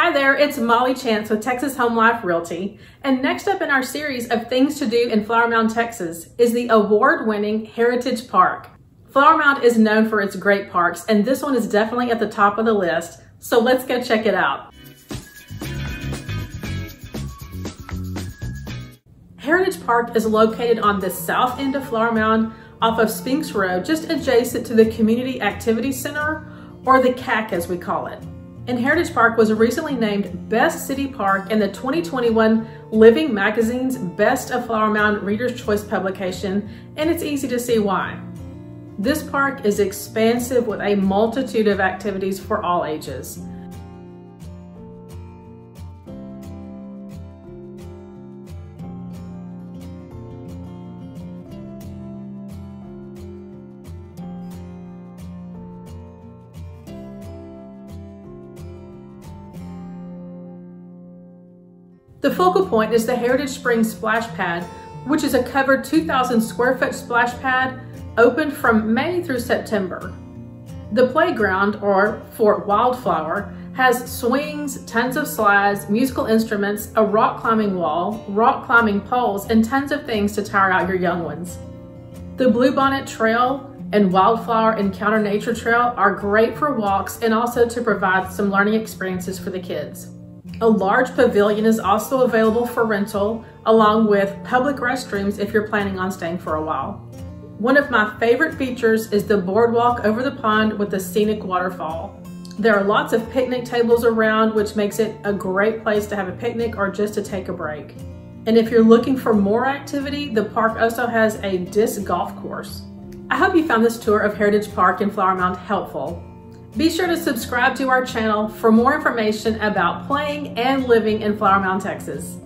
Hi there, it's Molly Chance with Texas Home Life Realty. And next up in our series of things to do in Flower Mound, Texas is the award-winning Heritage Park. Flower Mound is known for its great parks, and this one is definitely at the top of the list. So let's go check it out. Heritage Park is located on the south end of Flower Mound off of Spinks Road, just adjacent to the Community Activity Center, or the CAC as we call it and Heritage Park was recently named Best City Park in the 2021 Living Magazine's Best of Flower Mound Reader's Choice publication, and it's easy to see why. This park is expansive with a multitude of activities for all ages. The focal point is the Heritage Springs Splash Pad, which is a covered 2,000 square foot splash pad opened from May through September. The playground, or Fort Wildflower, has swings, tons of slides, musical instruments, a rock climbing wall, rock climbing poles, and tons of things to tire out your young ones. The Bluebonnet Trail and Wildflower Encounter Nature Trail are great for walks and also to provide some learning experiences for the kids. A large pavilion is also available for rental, along with public restrooms if you're planning on staying for a while. One of my favorite features is the boardwalk over the pond with the scenic waterfall. There are lots of picnic tables around, which makes it a great place to have a picnic or just to take a break. And if you're looking for more activity, the park also has a disc golf course. I hope you found this tour of Heritage Park in Flower Mound helpful. Be sure to subscribe to our channel for more information about playing and living in Flower Mound, Texas.